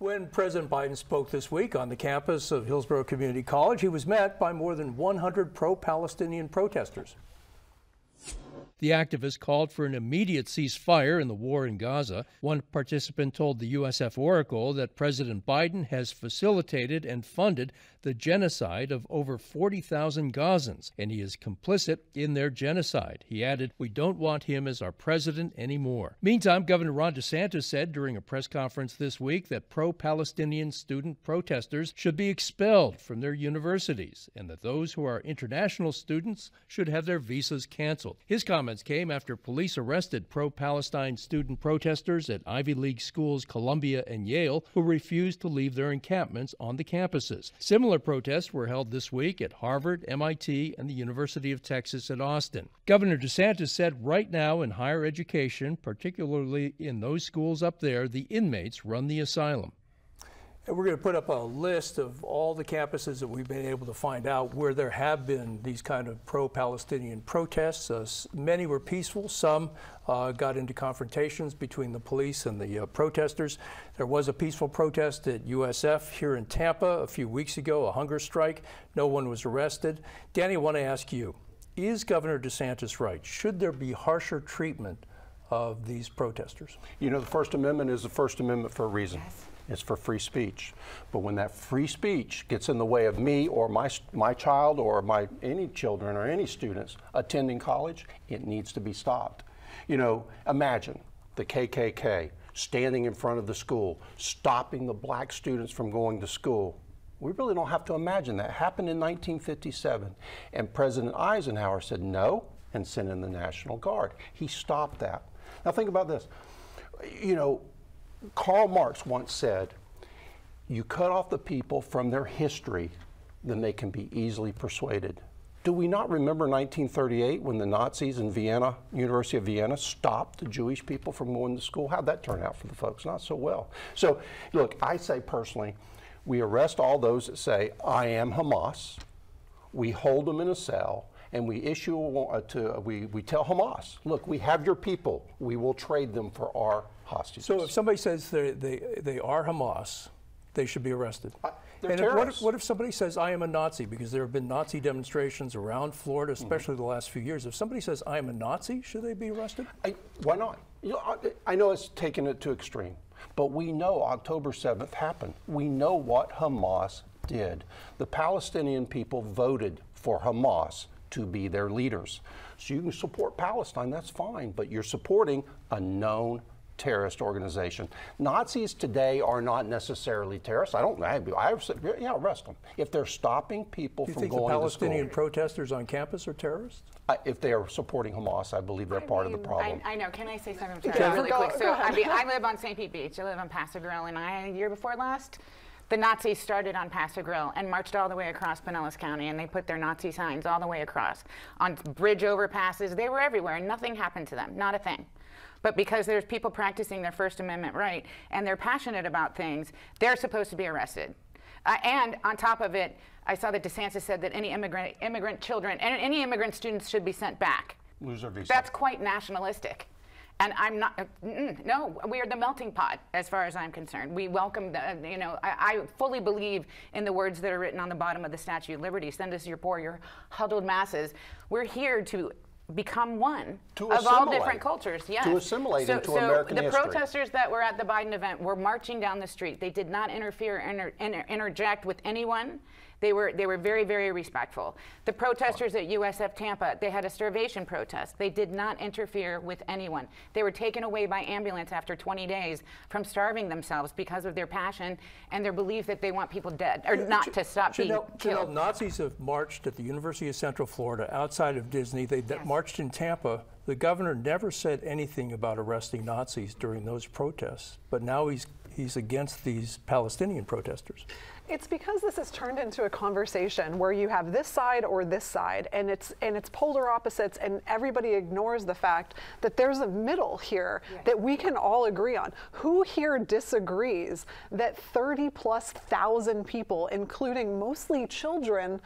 When President Biden spoke this week on the campus of Hillsborough Community College, he was met by more than 100 pro Palestinian protesters. The activists called for an immediate ceasefire in the war in Gaza. One participant told the USF Oracle that President Biden has facilitated and funded the genocide of over 40,000 Gazans, and he is complicit in their genocide. He added, We don't want him as our president anymore. Meantime, Governor Ron DeSantis said during a press conference this week that pro Palestinian student protesters should be expelled from their universities and that those who are international students should have their visas canceled. His comments came after police arrested pro Palestine student protesters at Ivy League schools Columbia and Yale who refused to leave their encampments on the campuses. Similar Similar protests were held this week at Harvard, MIT, and the University of Texas at Austin. Governor DeSantis said right now in higher education, particularly in those schools up there, the inmates run the asylum. And we're going to put up a list of all the campuses that we've been able to find out where there have been these kind of pro-Palestinian protests. Uh, many were peaceful. Some uh, got into confrontations between the police and the uh, protesters. There was a peaceful protest at USF here in Tampa a few weeks ago, a hunger strike. No one was arrested. Danny, I want to ask you, is Governor DeSantis right? Should there be harsher treatment of these protesters? You know, the First Amendment is the First Amendment for a reason. Yes. It's for free speech. But when that free speech gets in the way of me or my, my child or my any children or any students attending college, it needs to be stopped. You know, imagine the KKK standing in front of the school, stopping the black students from going to school. We really don't have to imagine that. Happened in 1957. And President Eisenhower said no and sent in the National Guard. He stopped that. Now think about this. You know, Karl Marx once said, you cut off the people from their history, then they can be easily persuaded. Do we not remember 1938 when the Nazis in Vienna, University of Vienna, stopped the Jewish people from going to school? How'd that turn out for the folks? Not so well. So, look, I say personally, we arrest all those that say, I am Hamas. We hold them in a cell and we issue a, to, we, we tell Hamas, look, we have your people. We will trade them for our hostages. So if somebody says they, they, they are Hamas, they should be arrested. Uh, and if, what, if, what, if, somebody says, I am a Nazi, because there have been Nazi demonstrations around Florida, mm-hmm. especially mm -hmm. the last few years. If somebody says, I am a Nazi, should they be arrested? I, why not? You know, I, I know it's taken it to extreme, but we know October 7th happened. We know what Hamas did. The Palestinian people voted for Hamas to be their leaders. So you can support Palestine, that's fine, but you're supporting a known terrorist organization. Nazis today are not necessarily terrorists. I don't. I, I yeah, arrest them if they're stopping people from going to school. You think Palestinian protesters on campus are terrorists? if they are supporting Hamas, I believe they're I part mean, of the problem. I, I, know. Can I say something yeah. really go, quick? Go so I, mean, I live on St. Pete Beach. I live on Pass-a-Grille, and I year before last. The Nazis started on Pass-a-Grille and marched all the way across Pinellas County, and they put their Nazi signs all the way across on bridge overpasses. They were everywhere, and nothing happened to them, not a thing. But because there's people practicing their First Amendment right and they're passionate about things, they're supposed to be arrested. Uh, and on top of it, I saw that DeSantis said that any immigrant, immigrant children and any immigrant students should be sent back. Lose their visa. That's quite nationalistic. And I'm not, uh, no, we are the melting pot as far as I'm concerned. We welcome the, you know, I, I, fully believe in the words that are written on the bottom of the Statue of Liberty. Send us your poor, your huddled masses. We're here to become one to of all different cultures. Yes. To assimilate so, into so American the history. protesters that were at the Biden event were marching down the street. They did not interfere, inter, inter, interject with anyone. They were, they were very, very respectful. The protesters at USF Tampa, they had a starvation protest. They did not interfere with anyone. They were taken away by ambulance after 20 days from starving themselves because of their passion and their belief that they want people dead, or not to stop being killed. Nazis have marched at the University of Central Florida outside of Disney. They yes. marched in Tampa. The governor never said anything about arresting Nazis during those protests, but now he's he's against these Palestinian protesters. It's because this has turned into a conversation where you have this side or this side, and it's and it's polar opposites, and everybody ignores the fact that there's a middle here yes. that we can all agree on. Who here disagrees that 30 plus thousand people, including mostly children,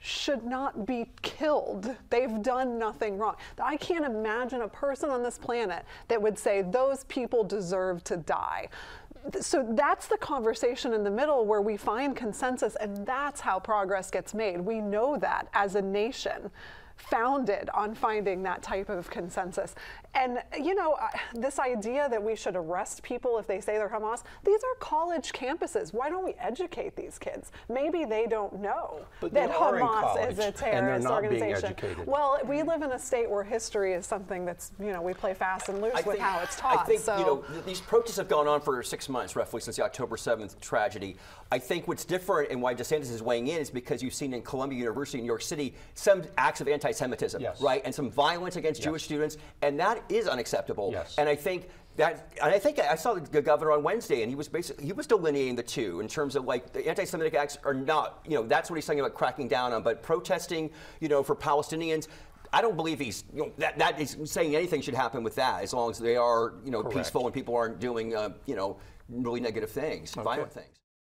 should not be killed. They've done nothing wrong. I can't imagine a person on this planet that would say those people deserve to die th- so that's the conversation in the middle where we find consensus, and that's how progress gets made. We know that as a nation founded on finding that type of consensus. And, you know, I- this idea that we should arrest people if they say they're Hamas, these are college campuses. Why don't we educate these kids? Maybe they don't know But that Hamas is a terrorist organization. Well, we live in a state where history is something that's, you know, we play fast and loose I with think- how it's taught. I think so you know th- these protests have gone on for six months, roughly, since the October 7th tragedy. I think what's different and why DeSantis is weighing in is because you've seen in Columbia University in New York City some acts of anti-Semitism, Yes. right, and some violence against Jewish students, and that is unacceptable. Yes. And I think that, and I think I saw the governor on Wednesday, and he was basically he was delineating the two in terms of like the anti-Semitic acts are not, you know, that's what he's talking about cracking down on, but protesting, you know, for Palestinians. I don't believe he's you know, that that is saying anything should happen with that as long as they are you know Correct. peaceful and people aren't doing uh, you know really negative things, violent things.